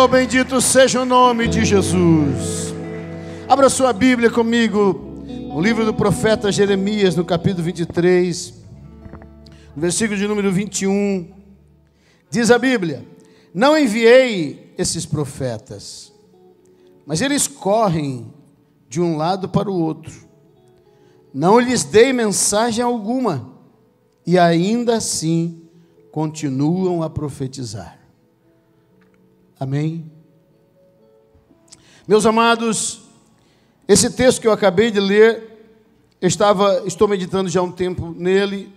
Oh, bendito seja o nome de Jesus. Abra sua Bíblia comigo, no livro do profeta Jeremias, no capítulo 23, no versículo de número 21. Diz a Bíblia: Não enviei esses profetas, mas eles correm de um lado para o outro. Não lhes dei mensagem alguma, e ainda assim continuam a profetizar. Amém? Meus amados, esse texto que eu acabei de ler, estava, estou meditando já há um tempo nele,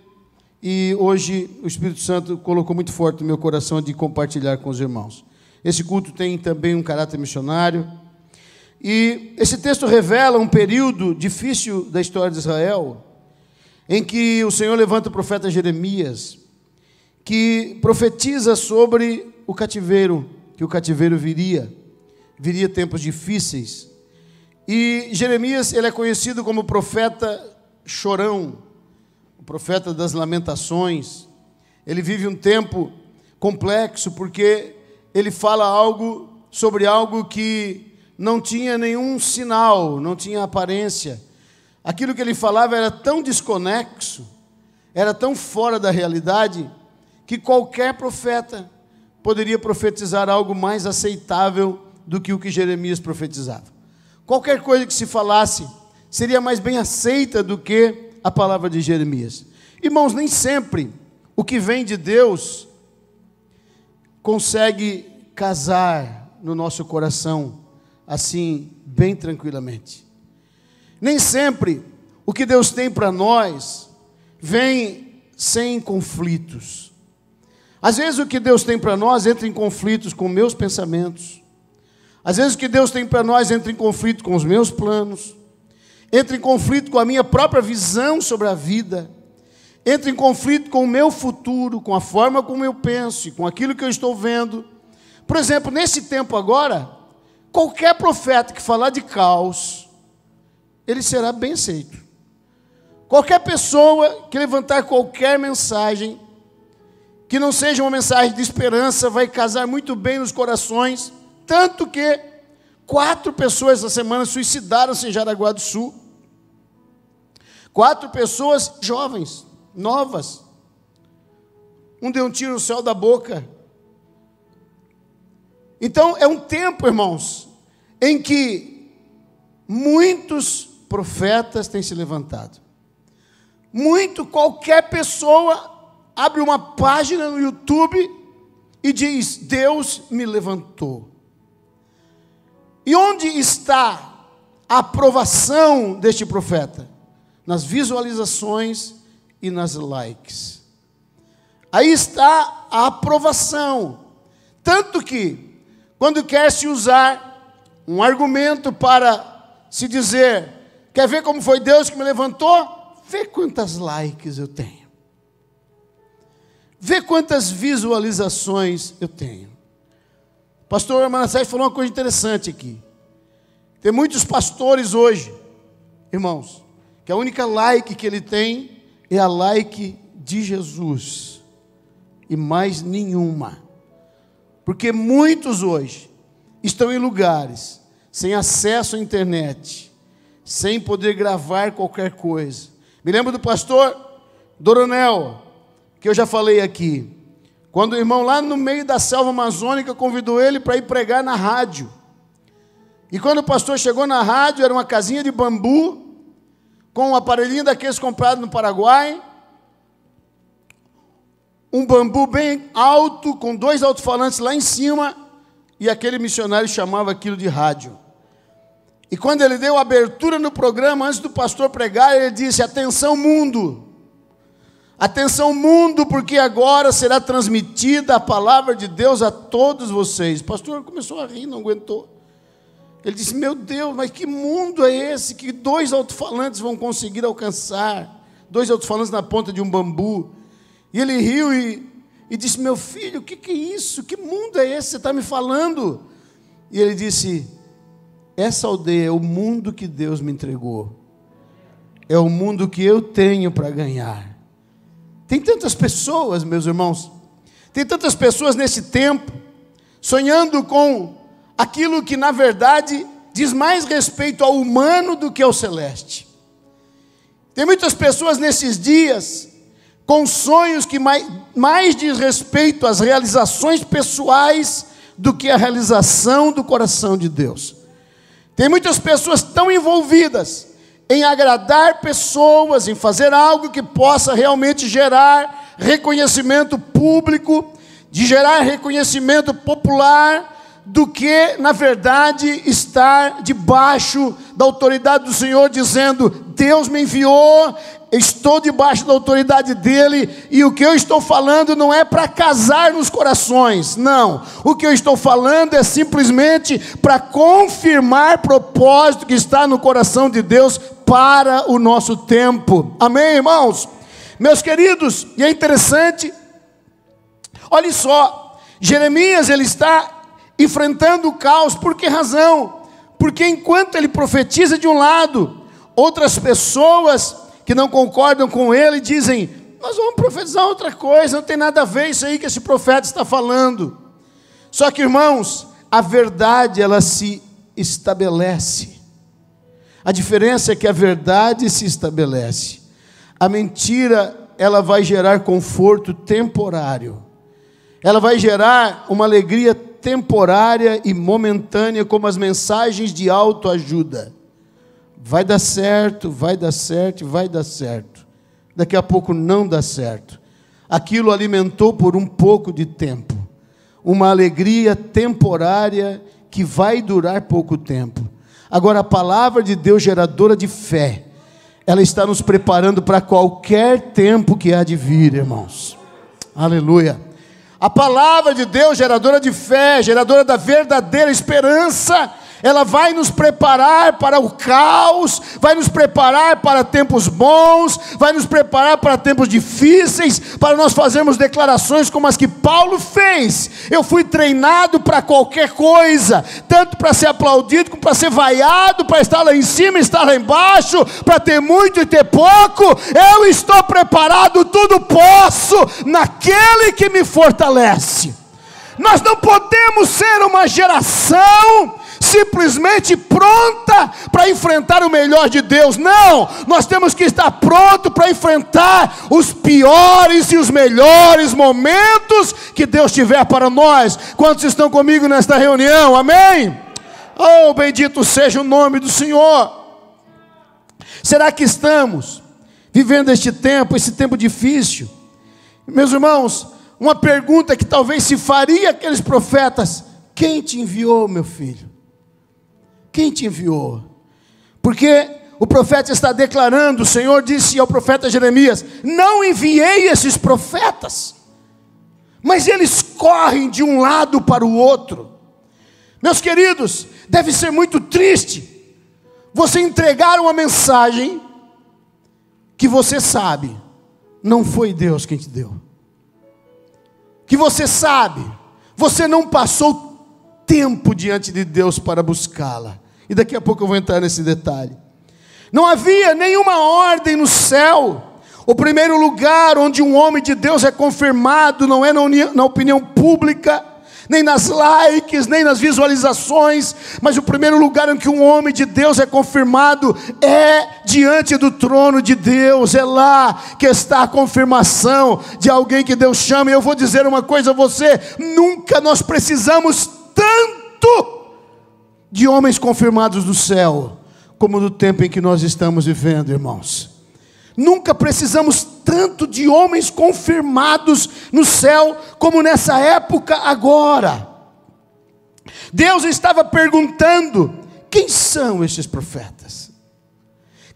e hoje o Espírito Santo colocou muito forte no meu coração de compartilhar com os irmãos. Esse culto tem também um caráter missionário, e esse texto revela um período difícil da história de Israel, em que o Senhor levanta o profeta Jeremias, que profetiza sobre o cativeiro que o cativeiro viria, viria tempos difíceis. E Jeremias, ele é conhecido como profeta chorão, o profeta das lamentações. Ele vive um tempo complexo porque ele fala algo sobre algo que não tinha nenhum sinal, não tinha aparência. Aquilo que ele falava era tão desconexo, era tão fora da realidade, que qualquer profeta poderia profetizar algo mais aceitável do que o que Jeremias profetizava. Qualquer coisa que se falasse seria mais bem aceita do que a palavra de Jeremias. Irmãos, nem sempre o que vem de Deus consegue casar no nosso coração assim, bem tranquilamente. Nem sempre o que Deus tem para nós vem sem conflitos. Às vezes o que Deus tem para nós entra em conflitos com meus pensamentos. Às vezes o que Deus tem para nós entra em conflito com os meus planos. Entra em conflito com a minha própria visão sobre a vida. Entra em conflito com o meu futuro, com a forma como eu penso, com aquilo que eu estou vendo. Por exemplo, nesse tempo agora, qualquer profeta que falar de caos, ele será bem aceito. Qualquer pessoa que levantar qualquer mensagem, que não seja uma mensagem de esperança, vai casar muito bem nos corações, tanto que quatro pessoas essa semana suicidaram-se em Jaraguá do Sul. Quatro pessoas jovens, novas. Um deu um tiro no céu da boca. Então é um tempo, irmãos, em que muitos profetas têm se levantado. Muito, qualquer pessoa abre uma página no YouTube e diz: Deus me levantou. E onde está a aprovação deste profeta? Nas visualizações e nas likes. Aí está a aprovação. Tanto que, quando quer se usar um argumento para se dizer, quer ver como foi Deus que me levantou? Vê quantas likes eu tenho. Vê quantas visualizações eu tenho. pastor Manassés falou uma coisa interessante aqui. Tem muitos pastores hoje, irmãos, que a única like que ele tem é a like de Jesus. E mais nenhuma. Porque muitos hoje estão em lugares sem acesso à internet, sem poder gravar qualquer coisa. Me lembro do pastor Doronel, que eu já falei aqui. Quando o irmão lá no meio da selva amazônica convidou ele para ir pregar na rádio. E quando o pastor chegou na rádio, era uma casinha de bambu, com um aparelhinho daqueles comprados no Paraguai, um bambu bem alto, com dois alto-falantes lá em cima, e aquele missionário chamava aquilo de rádio. E quando ele deu abertura no programa, antes do pastor pregar, ele disse: Atenção, mundo! Atenção, mundo, porque agora será transmitida a palavra de Deus a todos vocês. O pastor começou a rir, não aguentou. Ele disse: Meu Deus, mas que mundo é esse que dois alto-falantes vão conseguir alcançar? Dois alto-falantes na ponta de um bambu. E ele riu e, e disse: Meu filho, o que, que é isso? Que mundo é esse? Você está me falando? E ele disse: Essa aldeia é o mundo que Deus me entregou, é o mundo que eu tenho para ganhar. Tem tantas pessoas, meus irmãos, tem tantas pessoas nesse tempo, sonhando com aquilo que, na verdade, diz mais respeito ao humano do que ao celeste. Tem muitas pessoas nesses dias com sonhos que mais, mais diz respeito às realizações pessoais do que a realização do coração de Deus. Tem muitas pessoas tão envolvidas em agradar pessoas, em fazer algo que possa realmente gerar reconhecimento público, de gerar reconhecimento popular, do que, na verdade, estar debaixo da autoridade do Senhor, dizendo: Deus me enviou, estou debaixo da autoridade dele, e o que eu estou falando não é para casar nos corações, não. O que eu estou falando é simplesmente para confirmar propósito que está no coração de Deus para o nosso tempo. Amém, irmãos? Meus queridos, e é interessante, olhe só, Jeremias ele está enfrentando o caos, por que razão? Porque enquanto ele profetiza de um lado, outras pessoas que não concordam com ele dizem: Nós vamos profetizar outra coisa, não tem nada a ver isso aí que esse profeta está falando. Só que, irmãos, a verdade ela se estabelece. A diferença é que a verdade se estabelece. A mentira, ela vai gerar conforto temporário. Ela vai gerar uma alegria temporária e momentânea, como as mensagens de autoajuda. Vai dar certo, vai dar certo, vai dar certo. Daqui a pouco não dá certo. Aquilo alimentou por um pouco de tempo. Uma alegria temporária que vai durar pouco tempo. Agora, a palavra de Deus, geradora de fé, ela está nos preparando para qualquer tempo que há de vir, irmãos. Aleluia. A palavra de Deus, geradora de fé, geradora da verdadeira esperança, ela vai nos preparar para o caos, vai nos preparar para tempos bons, vai nos preparar para tempos difíceis, para nós fazermos declarações como as que Paulo fez. Eu fui treinado para qualquer coisa, tanto para ser aplaudido, como para ser vaiado, para estar lá em cima, estar lá embaixo, para ter muito e ter pouco. Eu estou preparado, tudo posso naquele que me fortalece. Nós não podemos ser uma geração simplesmente pronta para enfrentar o melhor de Deus. Não, nós temos que estar pronto para enfrentar os piores e os melhores momentos que Deus tiver para nós. Quantos estão comigo nesta reunião? Amém? Oh, bendito seja o nome do Senhor. Será que estamos vivendo este tempo, esse tempo difícil? Meus irmãos, uma pergunta que talvez se faria aqueles profetas: quem te enviou, meu filho? Quem te enviou? Porque o profeta está declarando, o Senhor disse ao profeta Jeremias: Não enviei esses profetas, mas eles correm de um lado para o outro. Meus queridos, deve ser muito triste você entregar uma mensagem que você sabe não foi Deus quem te deu. Que você sabe, você não passou tempo diante de Deus para buscá-la. E daqui a pouco eu vou entrar nesse detalhe. Não havia nenhuma ordem no céu. O primeiro lugar onde um homem de Deus é confirmado não é na opinião pública, nem nas likes, nem nas visualizações, mas o primeiro lugar em que um homem de Deus é confirmado é diante do trono de Deus, é lá que está a confirmação de alguém que Deus chama. E eu vou dizer uma coisa a você: nunca nós precisamos tanto de homens confirmados do céu, como do tempo em que nós estamos vivendo, irmãos. Nunca precisamos tanto de homens confirmados no céu como nessa época agora. Deus estava perguntando: quem são esses profetas?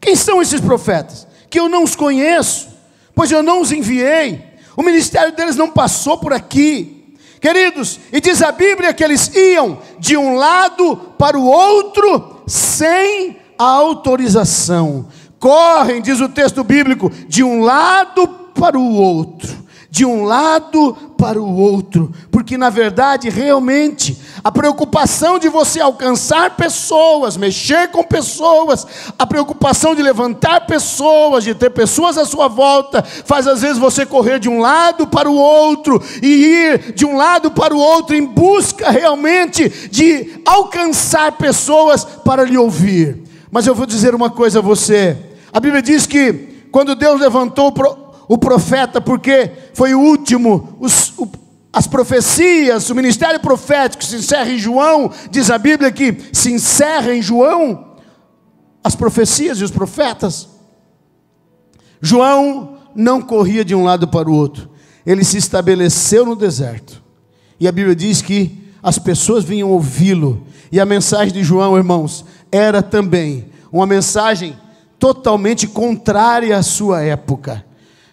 Quem são esses profetas? Que eu não os conheço, pois eu não os enviei, o ministério deles não passou por aqui. Queridos, e diz a Bíblia que eles iam de um lado para o outro sem autorização. Correm, diz o texto bíblico, de um lado para o outro de um lado para o outro, porque na verdade, realmente, a preocupação de você alcançar pessoas, mexer com pessoas, a preocupação de levantar pessoas, de ter pessoas à sua volta, faz às vezes você correr de um lado para o outro e ir de um lado para o outro em busca realmente de alcançar pessoas para lhe ouvir. Mas eu vou dizer uma coisa a você: a Bíblia diz que quando Deus levantou o profeta, porque foi o último, os, o, as profecias, o ministério profético se encerra em João, diz a Bíblia que se encerra em João as profecias e os profetas. João não corria de um lado para o outro, ele se estabeleceu no deserto. E a Bíblia diz que as pessoas vinham ouvi-lo. E a mensagem de João, irmãos, era também uma mensagem totalmente contrária à sua época.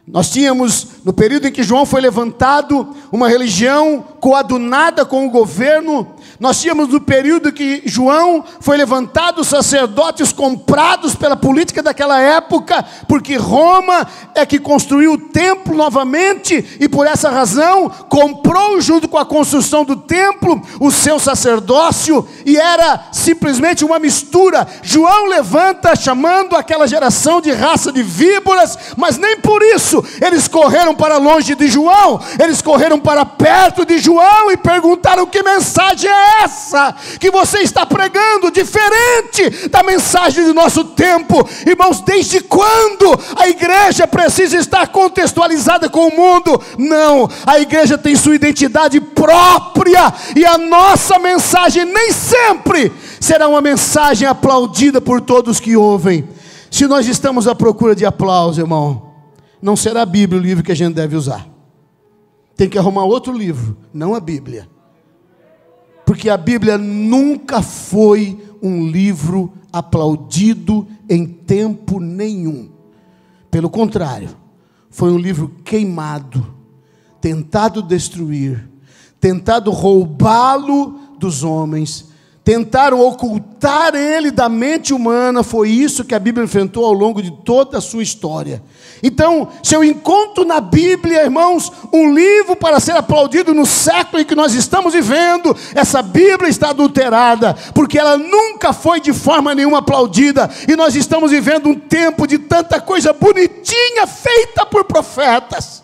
Nós tínhamos, no período em que João foi levantado, uma religião coadunada com o governo. Nós tínhamos no período que João foi levantado sacerdotes comprados pela política daquela época, porque Roma é que construiu o templo novamente e por essa razão comprou junto com a construção do templo o seu sacerdócio e era simplesmente uma mistura. João levanta chamando aquela geração de raça de víboras, mas nem por isso eles correram para longe de João, eles correram para perto de João e perguntaram: que mensagem é essa que você está pregando, diferente da mensagem do nosso tempo? Irmãos, desde quando a igreja precisa estar contextualizada com o mundo? Não, a igreja tem sua identidade própria e a nossa mensagem nem sempre será uma mensagem aplaudida por todos que ouvem. Se nós estamos à procura de aplauso, irmão, não será a Bíblia o livro que a gente deve usar. Tem que arrumar outro livro, não a Bíblia. Porque a Bíblia nunca foi um livro aplaudido em tempo nenhum. Pelo contrário, foi um livro queimado, tentado destruir, tentado roubá-lo dos homens Tentaram ocultar ele da mente humana, foi isso que a Bíblia enfrentou ao longo de toda a sua história. Então, se eu encontro na Bíblia, irmãos, um livro para ser aplaudido no século em que nós estamos vivendo, essa Bíblia está adulterada, porque ela nunca foi de forma nenhuma aplaudida, e nós estamos vivendo um tempo de tanta coisa bonitinha feita por profetas.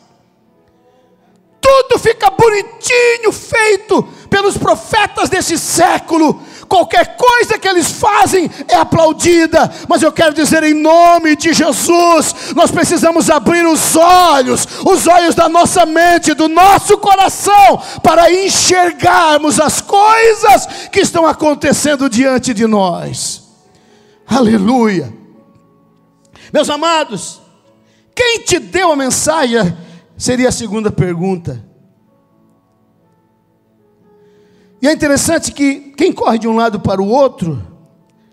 Tudo fica bonitinho, feito pelos profetas desse século, qualquer coisa que eles fazem é aplaudida, mas eu quero dizer em nome de Jesus, nós precisamos abrir os olhos, os olhos da nossa mente, do nosso coração, para enxergarmos as coisas que estão acontecendo diante de nós. Aleluia. Meus amados, quem te deu a mensagem? Seria a segunda pergunta. E é interessante que quem corre de um lado para o outro,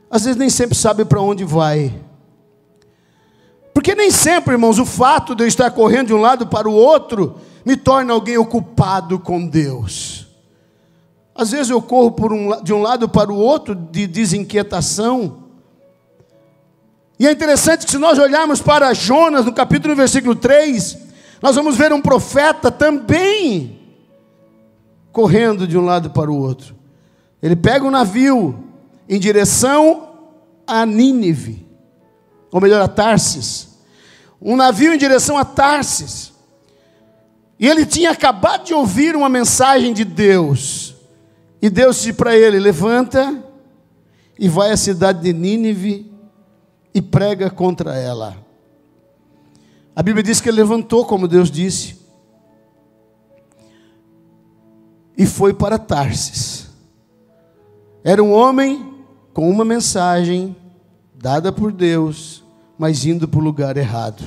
às vezes nem sempre sabe para onde vai. Porque nem sempre, irmãos, o fato de eu estar correndo de um lado para o outro me torna alguém ocupado com Deus. Às vezes eu corro um, de um lado para o outro de desinquietação. E é interessante que se nós olharmos para Jonas, no capítulo no versículo 3, nós vamos ver um profeta também correndo de um lado para o outro. Ele pega o um navio em direção a Nínive, ou melhor, a Tarsis. Um navio em direção a Tarsis. E ele tinha acabado de ouvir uma mensagem de Deus. E Deus disse para ele: Levanta e vai à cidade de Nínive e prega contra ela. A Bíblia diz que ele levantou, como Deus disse, e foi para Tarsis. Era um homem com uma mensagem dada por Deus, mas indo para o lugar errado.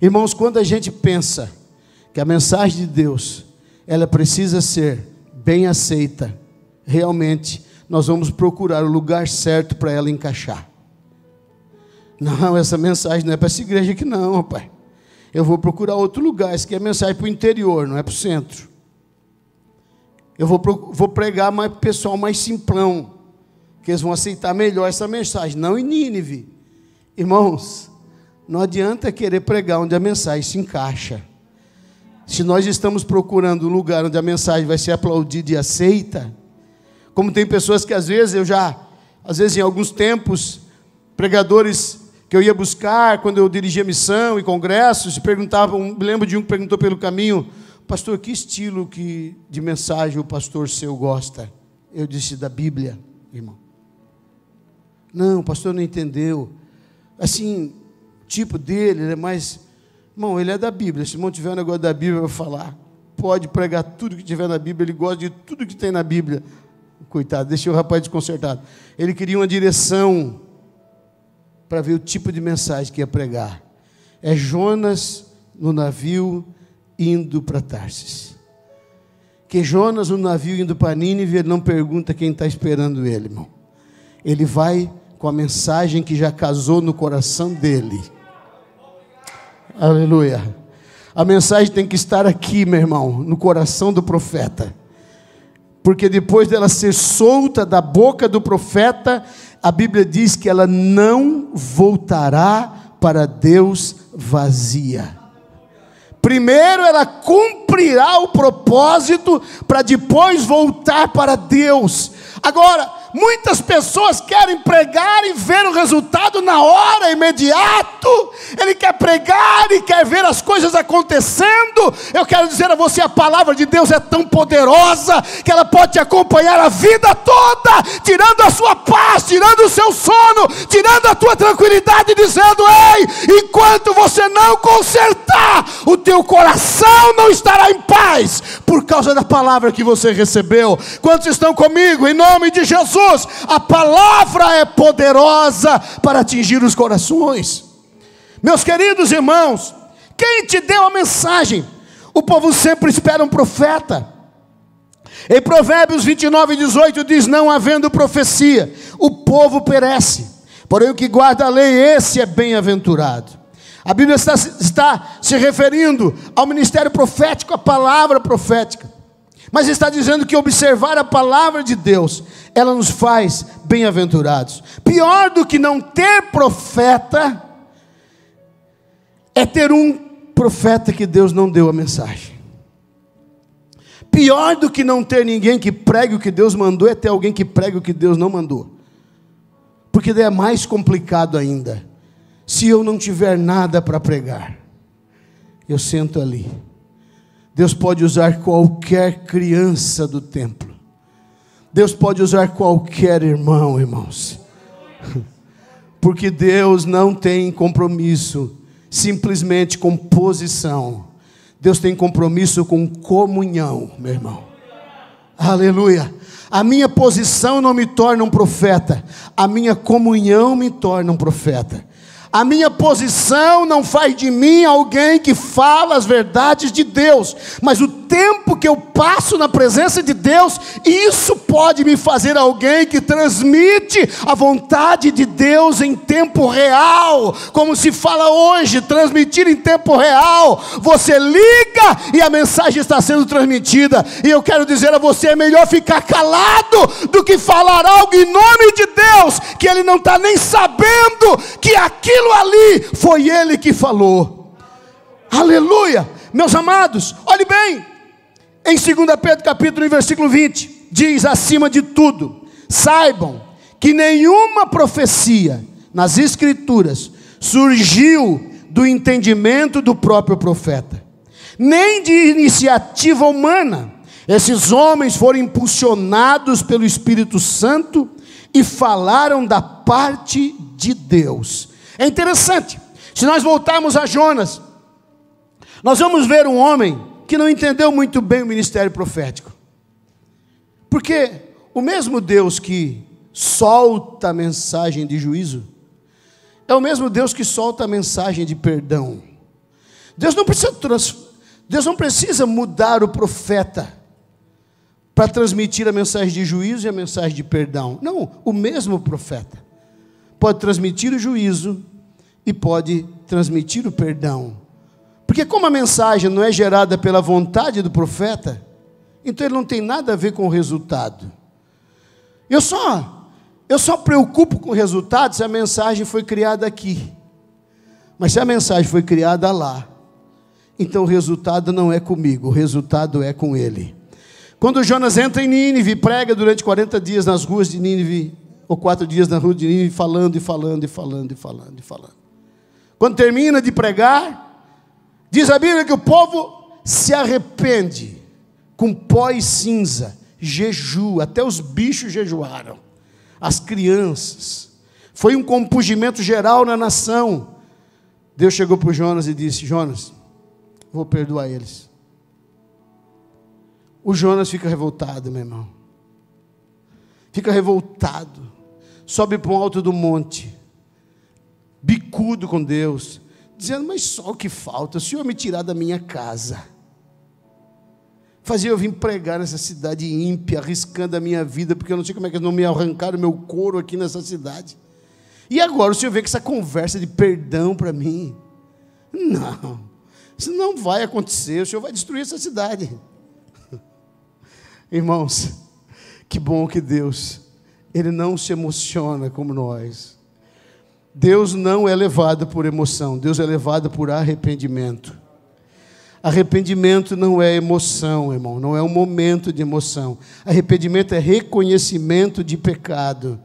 Irmãos, quando a gente pensa que a mensagem de Deus, ela precisa ser bem aceita, realmente nós vamos procurar o lugar certo para ela encaixar. Não, essa mensagem não é para essa igreja aqui não, pai. Eu vou procurar outro lugar. Essa aqui é mensagem para o interior, não é para o centro. Eu vou, vou pregar mais pessoal mais simplão, que eles vão aceitar melhor essa mensagem, não em Nínive. Irmãos, não adianta querer pregar onde a mensagem se encaixa. Se nós estamos procurando um lugar onde a mensagem vai ser aplaudida e aceita, Como tem pessoas que às vezes eu já, às vezes em alguns tempos, pregadores que eu ia buscar quando eu dirigia missão e congressos, perguntavam, me lembro de um que perguntou pelo caminho, pastor, que estilo que, de mensagem o pastor seu gosta? Eu disse, da Bíblia, irmão. Não, o pastor não entendeu. Assim, tipo dele, ele é mais. Irmão, ele é da Bíblia. Se não tiver um negócio da Bíblia, eu vou falar. Pode pregar tudo que tiver na Bíblia, ele gosta de tudo que tem na Bíblia. Coitado, deixei o rapaz desconcertado. Ele queria uma direção para ver o tipo de mensagem que ia pregar. É Jonas no navio indo para Tarsis. Que Jonas no navio indo para Nínive, ele não pergunta quem está esperando ele, irmão. Ele vai com a mensagem que já casou no coração dele. Aleluia. A mensagem tem que estar aqui, meu irmão, no coração do profeta. Porque depois dela ser solta da boca do profeta, a Bíblia diz que ela não voltará para Deus vazia. Primeiro ela cumprirá o propósito para depois voltar para Deus. Agora, Muitas pessoas querem pregar e ver o resultado na hora, imediato. Ele quer pregar e quer ver as coisas acontecendo. Eu quero dizer a você: a palavra de Deus é tão poderosa que ela pode te acompanhar a vida toda, tirando a sua paz, tirando o seu sono, tirando a tua tranquilidade, dizendo: Ei, enquanto você não consertar, o teu coração não estará em paz, por causa da palavra que você recebeu. Quantos estão comigo? Em nome de Jesus. Jesus, a palavra é poderosa para atingir os corações. Meus queridos irmãos, quem te deu a mensagem? O povo sempre espera um profeta. Em Provérbios 29, 18 diz: Não havendo profecia, o povo perece. Porém, o que guarda a lei, esse é bem-aventurado. A Bíblia está, está se referindo ao ministério profético, à palavra profética. Mas está dizendo que observar a palavra de Deus, ela nos faz bem-aventurados. Pior do que não ter profeta, é ter um profeta que Deus não deu a mensagem. Pior do que não ter ninguém que pregue o que Deus mandou, é ter alguém que pregue o que Deus não mandou. Porque daí é mais complicado ainda. Se eu não tiver nada para pregar, eu sento ali Deus pode usar qualquer criança do templo. Deus pode usar qualquer irmão, irmãos. Porque Deus não tem compromisso simplesmente com posição. Deus tem compromisso com comunhão, meu irmão. Aleluia. A minha posição não me torna um profeta, a minha comunhão me torna um profeta. A minha posição não faz de mim alguém que fala as verdades de Deus, mas o que eu passo na presença de Deus, isso pode me fazer alguém que transmite a vontade de Deus em tempo real, como se fala hoje, transmitir em tempo real. Você liga e a mensagem está sendo transmitida. E eu quero dizer a você: é melhor ficar calado do que falar algo em nome de Deus, que ele não está nem sabendo que aquilo ali foi ele que falou. Aleluia! Meus amados, olhe bem, em 2 Pedro capítulo 1, versículo 20, diz acima de tudo, saibam que nenhuma profecia nas escrituras surgiu do entendimento do próprio profeta, nem de iniciativa humana. Esses homens foram impulsionados pelo Espírito Santo e falaram da parte de Deus. É interessante, se nós voltarmos a Jonas, nós vamos ver um homem que não entendeu muito bem o ministério profético. Porque o mesmo Deus que solta a mensagem de juízo, é o mesmo Deus que solta a mensagem de perdão. Deus não precisa, Deus não precisa mudar o profeta para transmitir a mensagem de juízo e a mensagem de perdão. Não, o mesmo profeta pode transmitir o juízo e pode transmitir o perdão. Porque como a mensagem não é gerada pela vontade do profeta, então ele não tem nada a ver com o resultado. Eu só eu só preocupo com o resultado se a mensagem foi criada aqui. Mas se a mensagem foi criada lá, então o resultado não é comigo, o resultado é com ele. Quando Jonas entra em Nínive e prega durante 40 dias nas ruas de Nínive, ou quatro dias na rua de Nínive, falando e falando e falando e falando e falando. Quando termina de pregar, diz a Bíblia que o povo se arrepende com pó e cinza, jejua, até os bichos jejuaram, as crianças. Foi um compungimento geral na nação. Deus chegou para Jonas e disse: Jonas, vou perdoar eles. O Jonas fica revoltado, meu irmão. Fica revoltado. Sobe para o alto do monte, bicudo com Deus, dizendo: Mas só o que falta, o Senhor me tirar da minha casa. Fazia eu vir pregar nessa cidade ímpia, arriscando a minha vida, porque eu não sei como é que eles não me arrancaram meu couro aqui nessa cidade. E agora o Senhor vê com essa conversa de perdão para mim. Não, isso não vai acontecer, o Senhor vai destruir essa cidade. Irmãos, que bom que Deus, Ele não se emociona como nós. Deus não é levado por emoção, Deus é levado por arrependimento. Arrependimento não é emoção, irmão, não é um momento de emoção. Arrependimento é reconhecimento de pecado,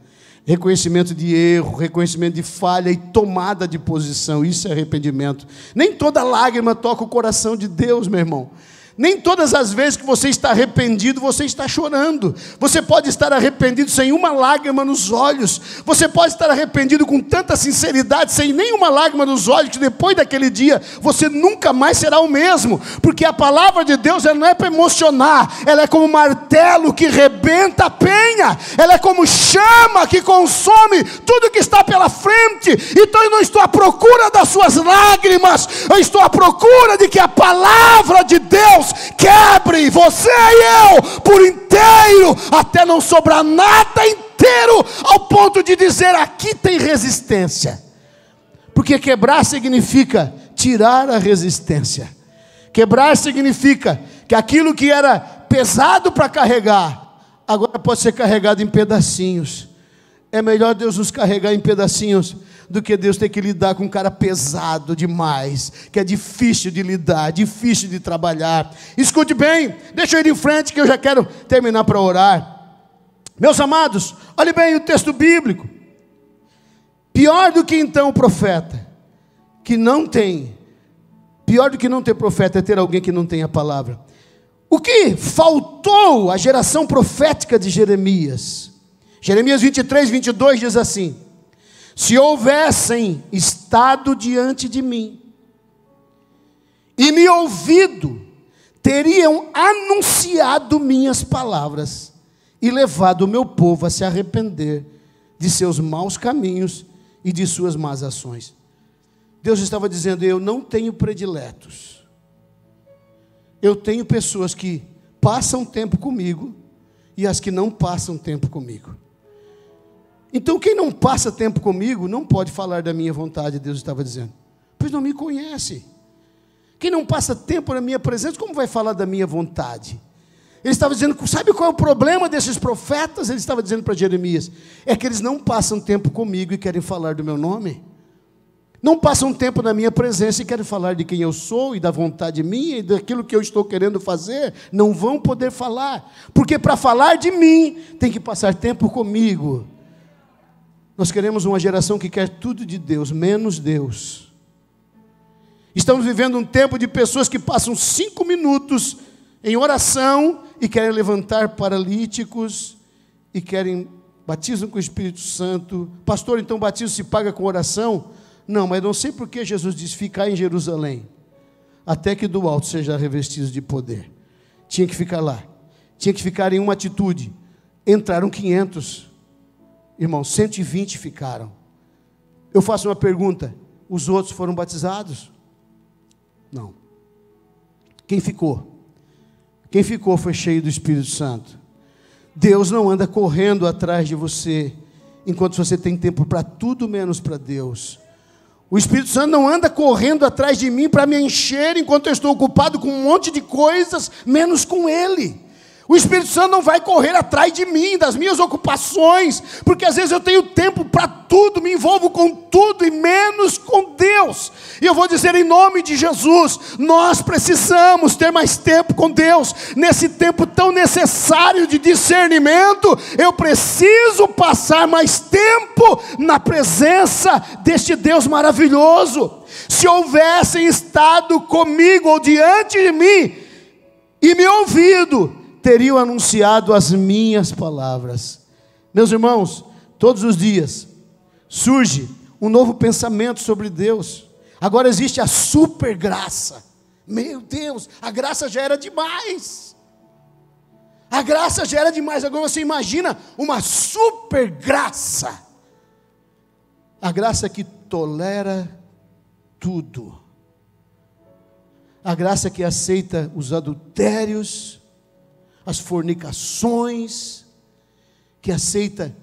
reconhecimento de erro, reconhecimento de falha e tomada de posição. Isso é arrependimento. Nem toda lágrima toca o coração de Deus, meu irmão. Nem todas as vezes que você está arrependido, você está chorando. Você pode estar arrependido sem uma lágrima nos olhos. Você pode estar arrependido com tanta sinceridade, sem nenhuma lágrima nos olhos, que depois daquele dia você nunca mais será o mesmo. Porque a palavra de Deus ela não é para emocionar, ela é como martelo que rebenta a penha, ela é como chama que consome tudo que está pela frente. Então eu não estou à procura das suas lágrimas, eu estou à procura de que a palavra de Deus Deus quebre você e eu por inteiro, até não sobrar nada inteiro, ao ponto de dizer: aqui tem resistência. Porque quebrar significa tirar a resistência. Quebrar significa que aquilo que era pesado para carregar, agora pode ser carregado em pedacinhos. É melhor Deus nos carregar em pedacinhos do que Deus ter que lidar com um cara pesado demais, que é difícil de lidar, difícil de trabalhar. Escute bem, deixa eu ir em frente que eu já quero terminar para orar. Meus amados, olhe bem o texto bíblico. Pior do que então o profeta, que não tem, pior do que não ter profeta é ter alguém que não tem a palavra. O que faltou à geração profética de Jeremias? Jeremias 23, 22 diz assim: se houvessem estado diante de mim e me ouvido, teriam anunciado minhas palavras e levado o meu povo a se arrepender de seus maus caminhos e de suas más ações. Deus estava dizendo: Eu não tenho prediletos. Eu tenho pessoas que passam tempo comigo e as que não passam tempo comigo. Então, quem não passa tempo comigo não pode falar da minha vontade, Deus estava dizendo, pois não me conhece. Quem não passa tempo na minha presença, como vai falar da minha vontade? Ele estava dizendo, sabe qual é o problema desses profetas? Ele estava dizendo para Jeremias: é que eles não passam tempo comigo e querem falar do meu nome. Não passam tempo na minha presença e querem falar de quem eu sou e da vontade minha e daquilo que eu estou querendo fazer. Não vão poder falar, porque para falar de mim tem que passar tempo comigo. Nós queremos uma geração que quer tudo de Deus, menos Deus. Estamos vivendo um tempo de pessoas que passam cinco minutos em oração e querem levantar paralíticos e querem batizam com o Espírito Santo. Pastor, então batismo se paga com oração? Não, mas não sei por que Jesus diz ficar em Jerusalém, até que do alto seja revestido de poder. Tinha que ficar lá, tinha que ficar em uma atitude. Entraram 500. Irmão, 120 ficaram. Eu faço uma pergunta: os outros foram batizados? Não. Quem ficou? Quem ficou foi cheio do Espírito Santo. Deus não anda correndo atrás de você, enquanto você tem tempo para tudo menos para Deus. O Espírito Santo não anda correndo atrás de mim para me encher enquanto eu estou ocupado com um monte de coisas, menos com Ele. O Espírito Santo não vai correr atrás de mim, das minhas ocupações, porque às vezes eu tenho tempo para tudo, me envolvo com tudo e menos com Deus. E eu vou dizer em nome de Jesus: nós precisamos ter mais tempo com Deus, nesse tempo tão necessário de discernimento, eu preciso passar mais tempo na presença deste Deus maravilhoso. Se houvessem estado comigo ou diante de mim e me ouvido, teriam anunciado as minhas palavras. Meus irmãos, todos os dias surge um novo pensamento sobre Deus. Agora existe a super graça. Meu Deus, a graça já era demais. A graça já era demais. Agora você imagina uma super graça. A graça que tolera tudo. A graça que aceita os adultérios, as fornicações, que aceita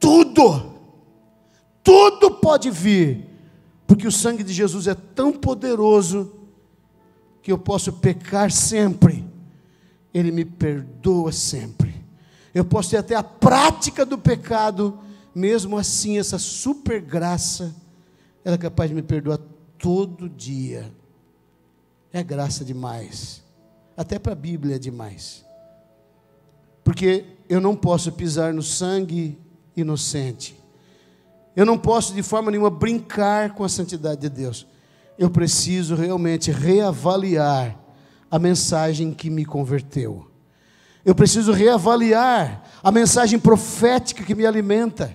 tudo, tudo pode vir, porque o sangue de Jesus é tão poderoso que eu posso pecar sempre, Ele me perdoa sempre. Eu posso ter até a prática do pecado, mesmo assim, essa super graça, ela é capaz de me perdoar todo dia. É graça demais. Até para a Bíblia é demais porque eu não posso pisar no sangue inocente. Eu não posso de forma nenhuma brincar com a santidade de Deus. Eu preciso realmente reavaliar a mensagem que me converteu. Eu preciso reavaliar a mensagem profética que me alimenta.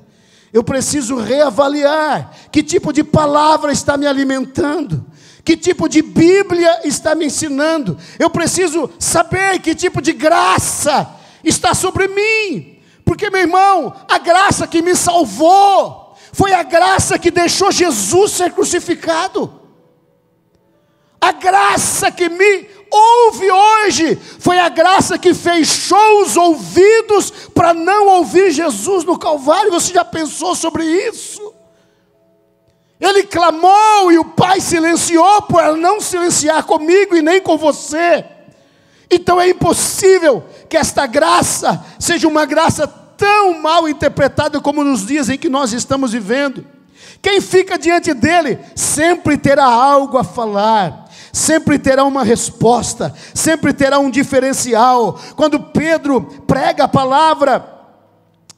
Eu preciso reavaliar que tipo de palavra está me alimentando, que tipo de Bíblia está me ensinando. Eu preciso saber que tipo de graça está sobre mim. Porque, meu irmão, a graça que me salvou foi a graça que deixou Jesus ser crucificado. A graça que me ouve hoje foi a graça que fechou os ouvidos para não ouvir Jesus no Calvário. Você já pensou sobre isso? Ele clamou e o Pai silenciou por não silenciar comigo e nem com você. Então é impossível que esta graça seja uma graça tão mal interpretada como nos dias em que nós estamos vivendo. Quem fica diante dele sempre terá algo a falar, sempre terá uma resposta, sempre terá um diferencial. Quando Pedro prega a palavra,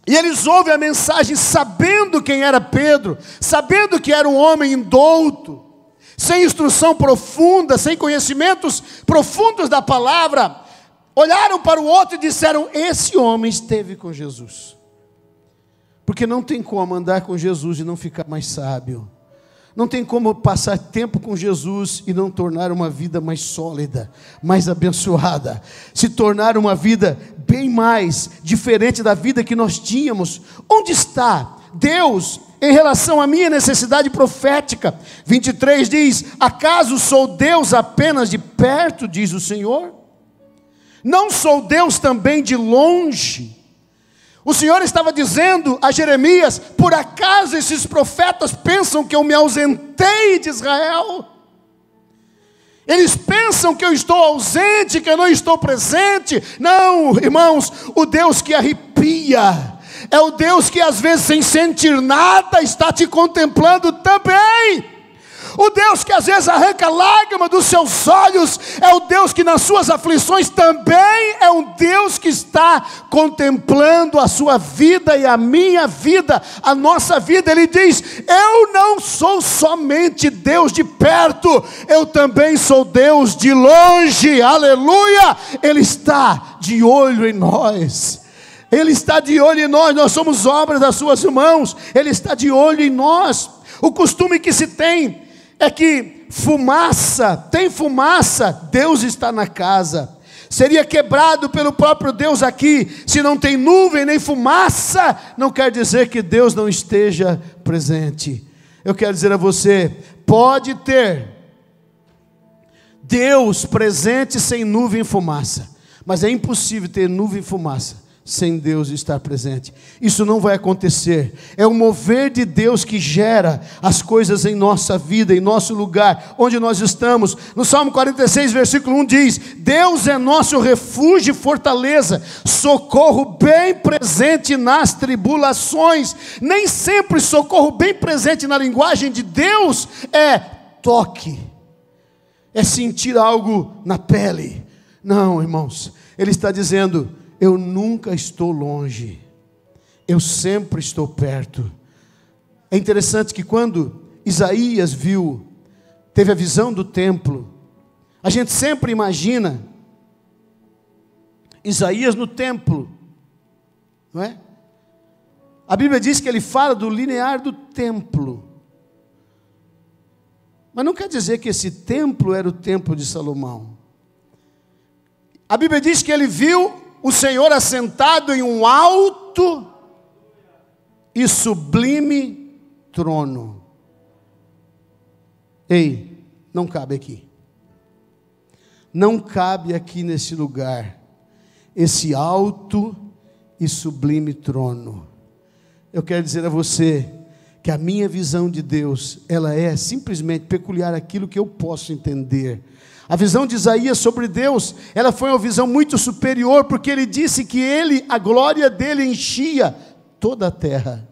e eles ouvem a mensagem sabendo quem era Pedro, sabendo que era um homem indouto, sem instrução profunda, sem conhecimentos profundos da palavra, olharam para o outro e disseram: Esse homem esteve com Jesus. Porque não tem como andar com Jesus e não ficar mais sábio. Não tem como passar tempo com Jesus e não tornar uma vida mais sólida, mais abençoada, se tornar uma vida bem mais diferente da vida que nós tínhamos. Onde está Deus em relação à minha necessidade profética? 23 diz: Acaso sou Deus apenas de perto, diz o Senhor? Não sou Deus também de longe. O Senhor estava dizendo a Jeremias: por acaso esses profetas pensam que eu me ausentei de Israel? Eles pensam que eu estou ausente, que eu não estou presente. Não, irmãos, o Deus que arrepia, é o Deus que às vezes sem sentir nada está te contemplando também. Deus que às vezes arranca lágrima dos seus olhos, é o Deus que nas suas aflições também é um Deus que está contemplando a sua vida e a minha vida, a nossa vida. Ele diz: Eu não sou somente Deus de perto, eu também sou Deus de longe, aleluia. Ele está de olho em nós. Ele está de olho em nós, nós somos obras das suas mãos, Ele está de olho em nós. O costume que se tem é que fumaça, tem fumaça, Deus está na casa. Seria quebrado pelo próprio Deus aqui, se não tem nuvem nem fumaça, não quer dizer que Deus não esteja presente. Eu quero dizer a você: pode ter Deus presente sem nuvem e fumaça, mas é impossível ter nuvem e fumaça sem Deus estar presente. Isso não vai acontecer. É o mover de Deus que gera as coisas em nossa vida, em nosso lugar, onde nós estamos. No Salmo 46, versículo 1 diz: Deus é nosso refúgio e fortaleza, socorro bem presente nas tribulações. Nem sempre socorro bem presente na linguagem de Deus é toque, é sentir algo na pele. Não, irmãos, Ele está dizendo eu nunca estou longe, eu sempre estou perto. É interessante que quando Isaías viu, teve a visão do templo, a gente sempre imagina Isaías no templo, não é? A Bíblia diz que ele fala do linear do templo. Mas não quer dizer que esse templo era o templo de Salomão. A Bíblia diz que ele viu o Senhor assentado em um alto e sublime trono. Ei, não cabe aqui. Não cabe aqui nesse lugar esse alto e sublime trono. Eu quero dizer a você que a minha visão de Deus, ela é simplesmente peculiar aquilo que eu posso entender a visão de Isaías sobre Deus, ela foi uma visão muito superior, porque ele disse que ele, a glória dele enchia toda a terra.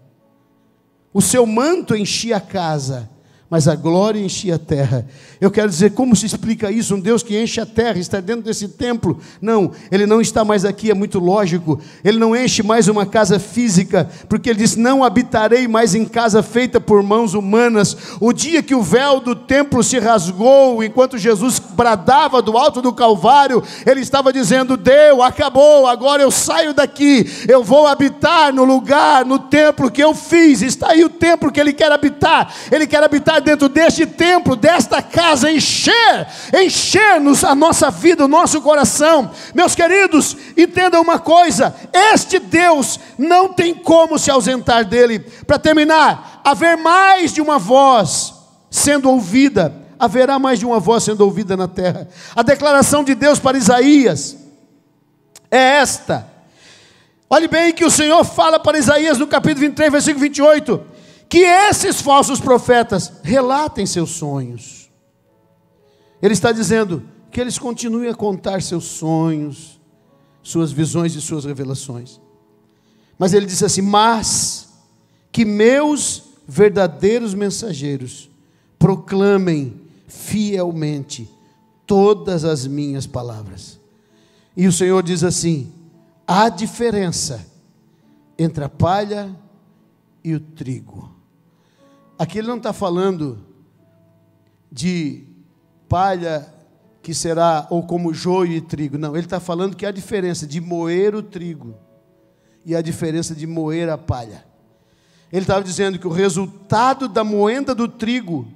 O seu manto enchia a casa mas a glória enchia a terra. Eu quero dizer, como se explica isso? Um Deus que enche a terra, está dentro desse templo? Não, ele não está mais aqui, é muito lógico. Ele não enche mais uma casa física, porque ele diz: Não habitarei mais em casa feita por mãos humanas. O dia que o véu do templo se rasgou, enquanto Jesus bradava do alto do Calvário, ele estava dizendo: Deu, acabou, agora eu saio daqui, eu vou habitar no lugar, no templo que eu fiz. Está aí o templo que ele quer habitar, ele quer habitar dentro deste templo, desta casa, encher, encher-nos a nossa vida, o nosso coração. Meus queridos, entendam uma coisa: este Deus não tem como se ausentar dele. Para terminar, haver mais de uma voz sendo ouvida, haverá mais de uma voz sendo ouvida na terra. A declaração de Deus para Isaías é esta. Olhe bem que o Senhor fala para Isaías no capítulo 23, versículo 28 que esses falsos profetas relatem seus sonhos. Ele está dizendo que eles continuem a contar seus sonhos, suas visões e suas revelações. Mas ele disse assim: Mas que meus verdadeiros mensageiros proclamem fielmente todas as minhas palavras. E o Senhor diz assim: há diferença entre a palha e o trigo. Aqui ele não está falando de palha que será ou como joio e trigo. Não, ele está falando que há diferença de moer o trigo e a diferença de moer a palha. Ele estava dizendo que o resultado da moenda do trigo,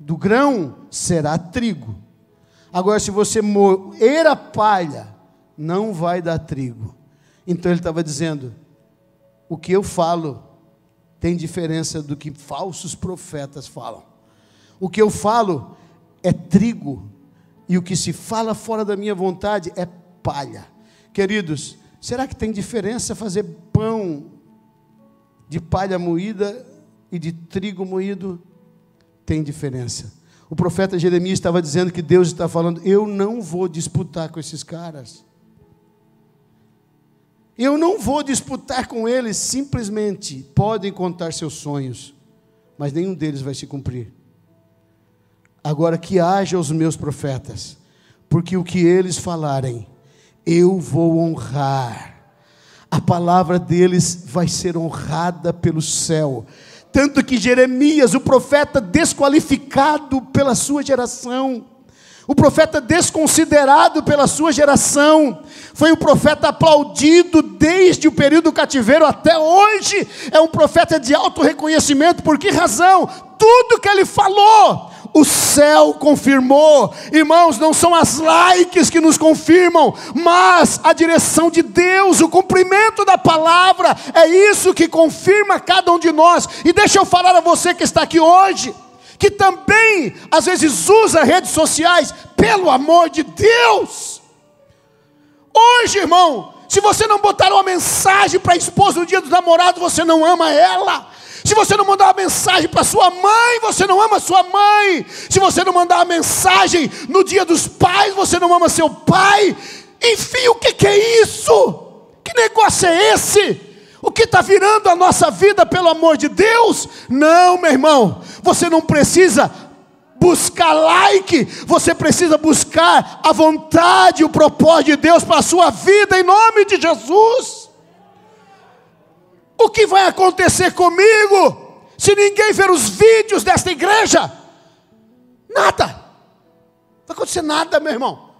do grão, será trigo. Agora, se você moer a palha, não vai dar trigo. Então ele estava dizendo: o que eu falo tem diferença do que falsos profetas falam. O que eu falo é trigo, e o que se fala fora da minha vontade é palha. Queridos, será que tem diferença fazer pão de palha moída e de trigo moído? Tem diferença. O profeta Jeremias estava dizendo que Deus está falando: eu não vou disputar com esses caras. Eu não vou disputar com eles, simplesmente podem contar seus sonhos, mas nenhum deles vai se cumprir. Agora que haja os meus profetas, porque o que eles falarem, eu vou honrar. A palavra deles vai ser honrada pelo céu. Tanto que Jeremias, o profeta desqualificado pela sua geração, o profeta desconsiderado pela sua geração, foi um profeta aplaudido desde o período do cativeiro até hoje, é um profeta de alto reconhecimento, por que razão? Tudo que ele falou, o céu confirmou. Irmãos, não são as likes que nos confirmam, mas a direção de Deus, o cumprimento da palavra, é isso que confirma cada um de nós. E deixa eu falar a você que está aqui hoje que também às vezes usa redes sociais, pelo amor de Deus. Hoje, irmão, se você não botar uma mensagem para a esposa no dia dos namorados, você não ama ela. Se você não mandar uma mensagem para sua mãe, você não ama sua mãe. Se você não mandar uma mensagem no dia dos pais, você não ama seu pai. Enfim, o que, que é isso? Que negócio é esse? O que está virando a nossa vida, pelo amor de Deus? Não, meu irmão, você não precisa buscar like, você precisa buscar a vontade, o propósito de Deus para a sua vida, em nome de Jesus. O que vai acontecer comigo se ninguém ver os vídeos desta igreja? Nada. Não vai acontecer nada, meu irmão.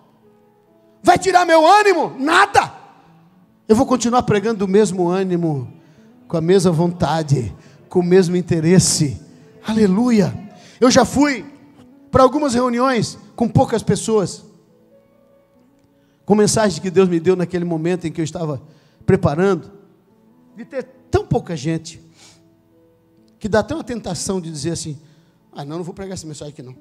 Vai tirar meu ânimo? Nada. Eu vou continuar pregando o mesmo ânimo, com a mesma vontade, com o mesmo interesse. Aleluia. Eu já fui para algumas reuniões com poucas pessoas, com mensagens que Deus me deu naquele momento em que eu estava preparando, de ter tão pouca gente, que dá até uma tentação de dizer assim: ah, não, não vou pregar essa mensagem aqui não.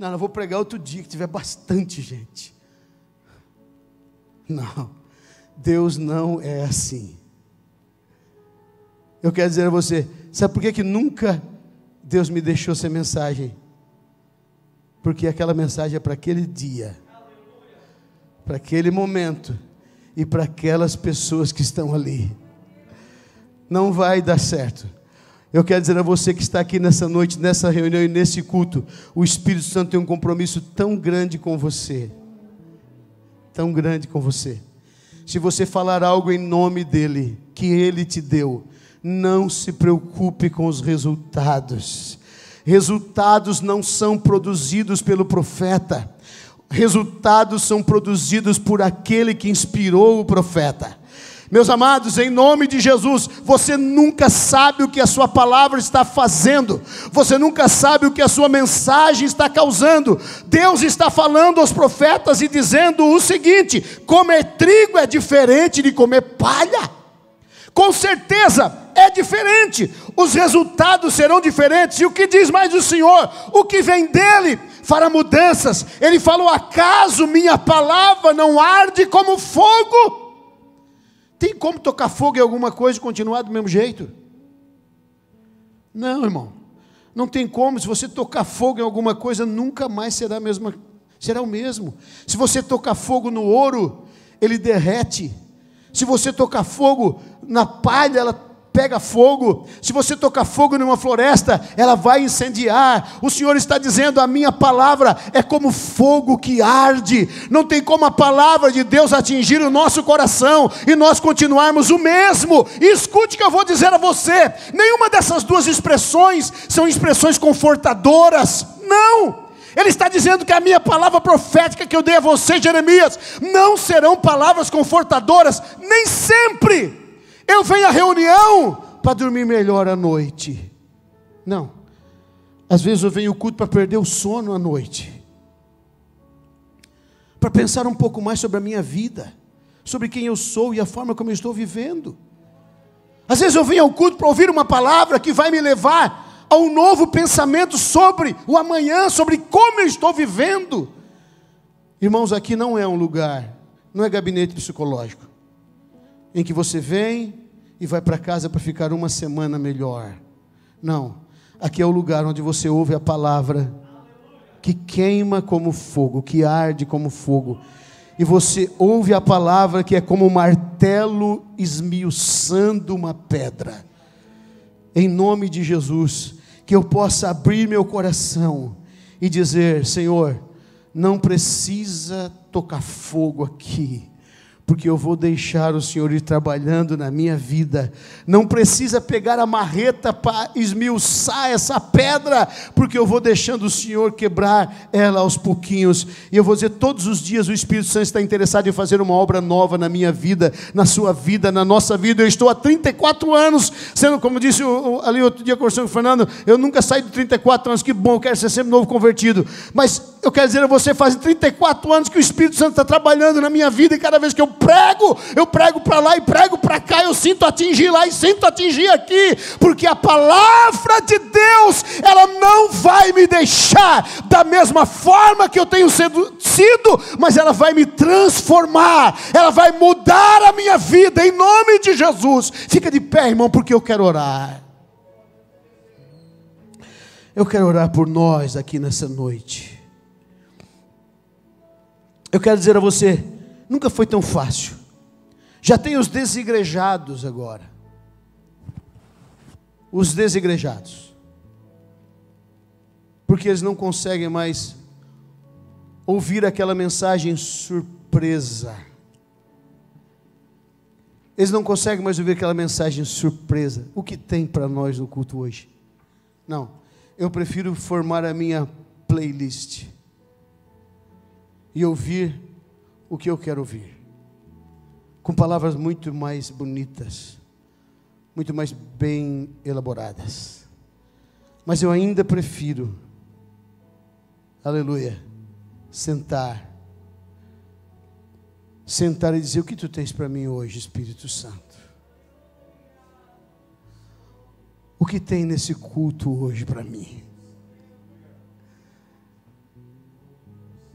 Não, não vou pregar outro dia que tiver bastante gente. Não, Deus não é assim. Eu quero dizer a você, sabe por que, que nunca Deus me deixou essa mensagem? Porque aquela mensagem é para aquele dia, para aquele momento e para aquelas pessoas que estão ali. Não vai dar certo. Eu quero dizer a você que está aqui nessa noite, nessa reunião e nesse culto, o Espírito Santo tem um compromisso tão grande com você. Tão grande com você. Se você falar algo em nome dele, que ele te deu, não se preocupe com os resultados. Resultados não são produzidos pelo profeta, resultados são produzidos por aquele que inspirou o profeta. Meus amados, em nome de Jesus, você nunca sabe o que a sua palavra está fazendo, você nunca sabe o que a sua mensagem está causando. Deus está falando aos profetas e dizendo o seguinte: comer trigo é diferente de comer palha. Com certeza é diferente, os resultados serão diferentes. E o que diz mais o Senhor? O que vem dele fará mudanças. Ele falou: acaso minha palavra não arde como fogo? Tem como tocar fogo em alguma coisa e continuar do mesmo jeito? Não, irmão. Não tem como. Se você tocar fogo em alguma coisa, nunca mais será a mesma, será o mesmo. Se você tocar fogo no ouro, ele derrete. Se você tocar fogo na palha, ela pega fogo. Se você tocar fogo numa floresta, ela vai incendiar. O Senhor está dizendo: a minha palavra é como fogo que arde. Não tem como a palavra de Deus atingir o nosso coração e nós continuarmos o mesmo. E escute o que eu vou dizer a você: nenhuma dessas duas expressões são expressões confortadoras. Não. Ele está dizendo que a minha palavra profética que eu dei a você, Jeremias, não serão palavras confortadoras, nem sempre. Eu venho à reunião para dormir melhor à noite. Não. Às vezes eu venho ao culto para perder o sono à noite. Para pensar um pouco mais sobre a minha vida, sobre quem eu sou e a forma como eu estou vivendo. Às vezes eu venho ao culto para ouvir uma palavra que vai me levar a um novo pensamento sobre o amanhã, sobre como eu estou vivendo. Irmãos, aqui não é um lugar, não é gabinete psicológico em que você vem e vai para casa para ficar uma semana melhor. Não. Aqui é o lugar onde você ouve a palavra que queima como fogo, que arde como fogo. E você ouve a palavra que é como um martelo esmiuçando uma pedra. Em nome de Jesus, que eu possa abrir meu coração e dizer: Senhor, não precisa tocar fogo aqui porque eu vou deixar o Senhor ir trabalhando na minha vida. Não precisa pegar a marreta para esmiuçar essa pedra, porque eu vou deixando o Senhor quebrar ela aos pouquinhos. E eu vou dizer, todos os dias o Espírito Santo está interessado em fazer uma obra nova na minha vida, na sua vida, na nossa vida. Eu estou há 34 anos, sendo, como disse ali outro dia conversando com o Fernando, eu nunca saí de 34 anos, que bom, eu quero ser sempre novo convertido. Mas Eu quero dizer a você, faz 34 anos que o Espírito Santo está trabalhando na minha vida, e cada vez que eu prego, eu prego para lá e prego para cá, eu sinto atingir lá e sinto atingir aqui, porque a palavra de Deus, ela não vai me deixar da mesma forma que eu tenho sido, sido mas ela vai me transformar, ela vai mudar a minha vida, em nome de Jesus. Fica de pé, irmão, porque eu quero orar. Eu quero orar por nós aqui nessa noite. Eu quero dizer a você, nunca foi tão fácil. Já tem os desigrejados agora. Os desigrejados. Porque eles não conseguem mais ouvir aquela mensagem surpresa. Eles não conseguem mais ouvir aquela mensagem surpresa. O que tem para nós no culto hoje? Não. Eu prefiro formar a minha playlist e ouvir o que eu quero ouvir, com palavras muito mais bonitas, muito mais bem elaboradas. Mas eu ainda prefiro, aleluia, sentar, sentar e dizer: O que tu tens para mim hoje, Espírito Santo? O que tem nesse culto hoje para mim?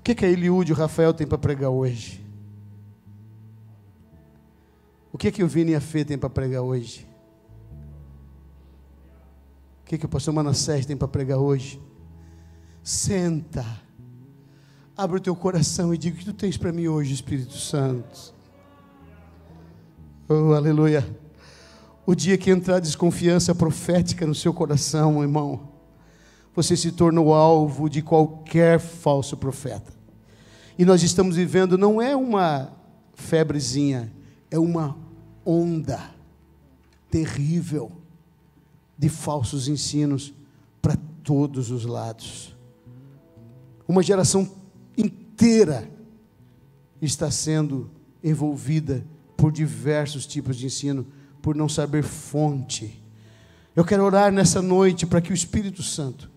Que, que a Eliúde e o Rafael têm para pregar hoje? O que, que o Vini e a Fê têm para pregar hoje? O que, que o pastor Manassés tem para pregar hoje? Senta, abre o teu coração e diga o que tu tens para mim hoje, Espírito Santo. Oh, aleluia. O dia que entrar desconfiança profética no seu coração, irmão, você se tornou alvo de qualquer falso profeta. E nós estamos vivendo, não é uma febrezinha, é uma onda terrível de falsos ensinos para todos os lados. Uma geração inteira está sendo envolvida por diversos tipos de ensino, por não saber fonte. Eu quero orar nessa noite para que o Espírito Santo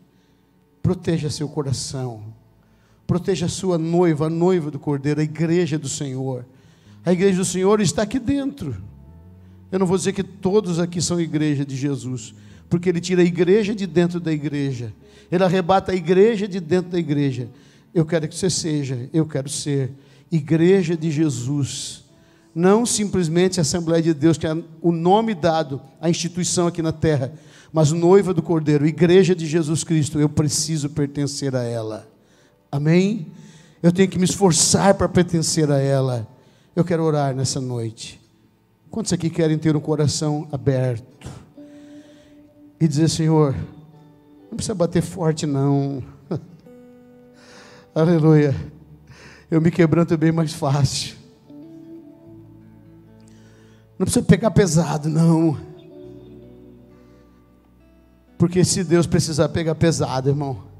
proteja seu coração, proteja a sua noiva, a noiva do Cordeiro, a igreja do Senhor. A igreja do Senhor está aqui dentro. Eu não vou dizer que todos aqui são igreja de Jesus, porque ele tira a igreja de dentro da igreja, ele arrebata a igreja de dentro da igreja. Eu quero que você seja, eu quero ser igreja de Jesus, não simplesmente a Assembleia de Deus, que é o nome dado à instituição aqui na terra, mas noiva do Cordeiro, igreja de Jesus Cristo, eu preciso pertencer a ela. Amém? Eu tenho que me esforçar para pertencer a ela. Eu quero orar nessa noite. Quantos aqui querem ter um coração aberto e dizer, Senhor, não precisa bater forte, não. Aleluia. Eu me quebranto bem mais fácil. Não precisa pegar pesado, não. Porque se Deus precisar pegar pesado, irmão,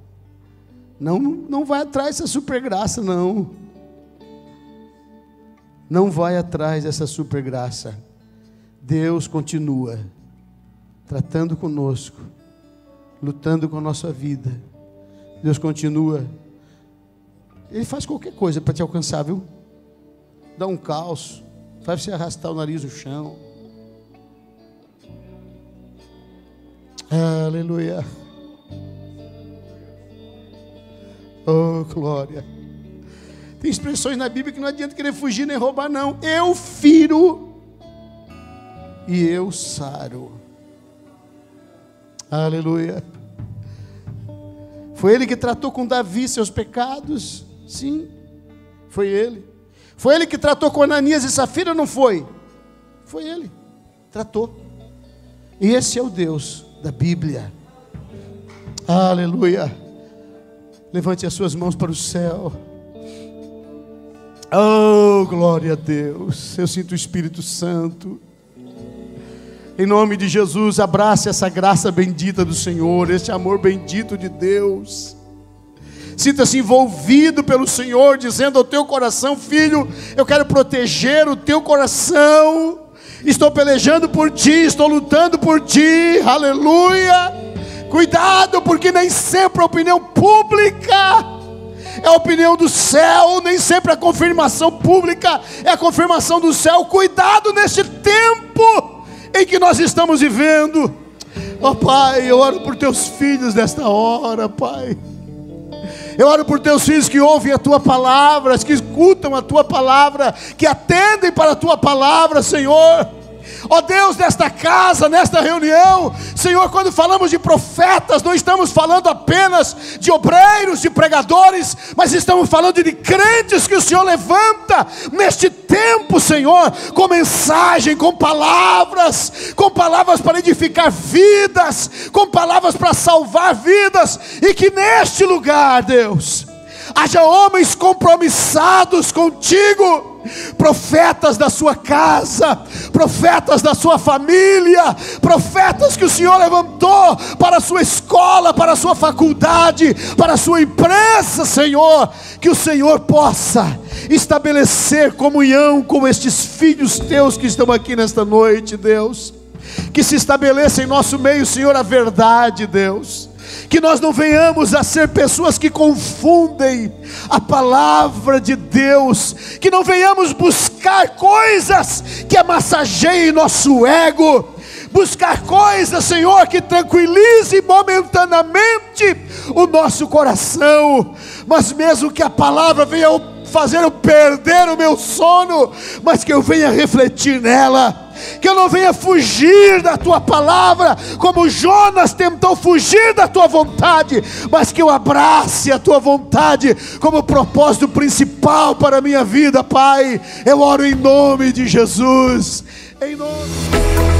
não, não vai atrás dessa super graça, não. Não vai atrás dessa super graça. Deus continua tratando conosco, lutando com a nossa vida. Deus continua. Ele faz qualquer coisa para te alcançar, viu? Dá um calço, faz você arrastar o nariz no chão. Aleluia. Oh, glória. Tem expressões na Bíblia que não adianta querer fugir nem roubar, não. Eu firo e eu saro. Aleluia. Foi ele que tratou com Davi seus pecados? Sim, foi ele. Foi ele que tratou com Ananias e Safira, não foi? Foi ele. Tratou. E esse é o Deus da Bíblia. Aleluia. Levante as suas mãos para o céu. Oh, glória a Deus. Eu sinto o Espírito Santo. Em nome de Jesus, abrace essa graça bendita do Senhor, esse amor bendito de Deus. Sinta-se envolvido pelo Senhor, dizendo ao teu coração, filho, eu quero proteger o teu coração. Estou pelejando por ti, estou lutando por ti. Aleluia. Cuidado, porque nem sempre a opinião pública é a opinião do céu, nem sempre a confirmação pública é a confirmação do céu. Cuidado neste tempo em que nós estamos vivendo. Ó oh, Pai, eu oro por teus filhos nesta hora, Pai. Eu oro por teus filhos que ouvem a tua palavra, que escutam a tua palavra, que atendem para a tua palavra, Senhor. Ó Deus, nesta casa, nesta reunião, Senhor, quando falamos de profetas, não estamos falando apenas de obreiros, de pregadores, mas estamos falando de crentes que o Senhor levanta neste tempo, Senhor, com mensagem, com palavras, com palavras para edificar vidas, com palavras para salvar vidas, e que neste lugar, Deus, haja homens compromissados contigo profetas da sua casa, profetas da sua família, profetas que o Senhor levantou para a sua escola, para a sua faculdade, para a sua empresa, Senhor, que o Senhor possa estabelecer comunhão com estes filhos teus que estão aqui nesta noite, Deus. Que se estabeleça em nosso meio, Senhor, a verdade, Deus que nós não venhamos a ser pessoas que confundem a palavra de Deus, que não venhamos buscar coisas que amassageiem nosso ego, buscar coisas, Senhor, que tranquilize momentaneamente o nosso coração, mas mesmo que a palavra venha fazer eu perder o meu sono, mas que eu venha refletir nela que eu não venha fugir da tua palavra, como Jonas tentou fugir da tua vontade, mas que eu abrace a tua vontade como propósito principal para a minha vida, Pai. Eu oro em nome de Jesus, em nome.